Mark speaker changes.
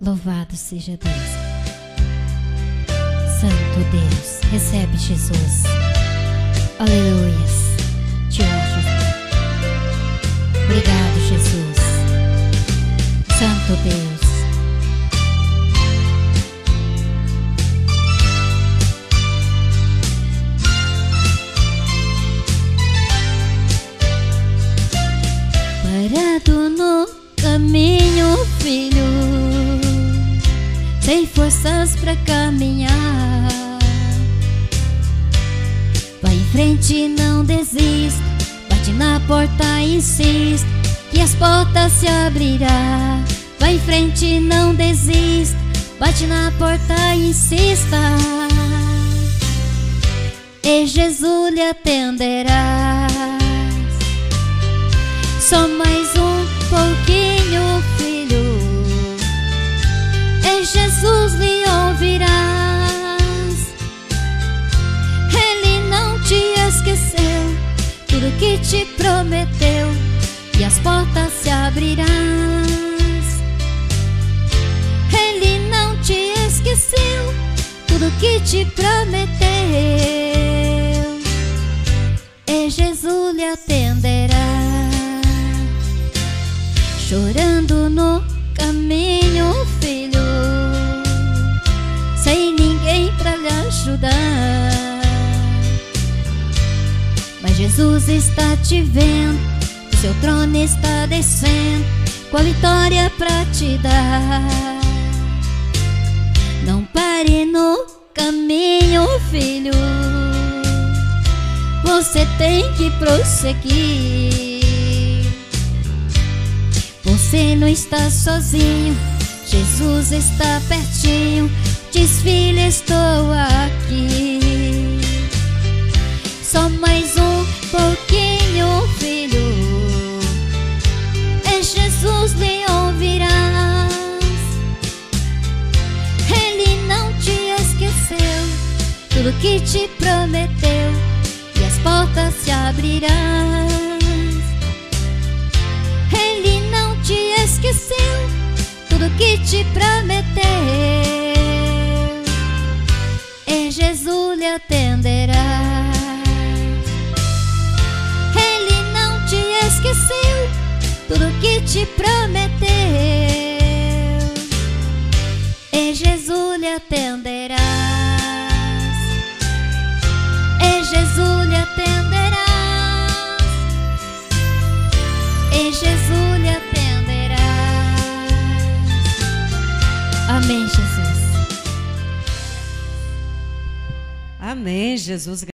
Speaker 1: Louvado seja Deus. Santo Deus, recebe Jesus. Aleluias. Te honro. Obrigado, Jesus. Santo Deus. Forças caminhar. Vai em frente, não desista. Bate na porta, insiste que as portas se abrirá. Vai em frente, não desista. Bate na porta, insista. E Jesus lhe atenderá. Só mais prometeu e as portas se abrirão. Ele não te esqueceu tudo que te prometeu e Jesus lhe atenderá. Chorando no caminho, filho, sem ninguém pra lhe ajudar. Jesus está te vendo, seu trono está descendo, com a vitória pra te dar. Não pare no caminho, filho, você tem que prosseguir. Você não está sozinho, Jesus está pertinho. Diz, filha, estou aqui. Só mais pouquinho, filho. E Jesus lhe ouvirás. Ele não te esqueceu tudo que te prometeu e as portas se abrirão. Ele não te esqueceu tudo que te prometeu. E Jesus lhe atenderá. Que te prometeu. E Jesus lhe atenderá. E Jesus lhe atenderá. E Jesus lhe atenderá. Amém, Jesus.
Speaker 2: Amém, Jesus.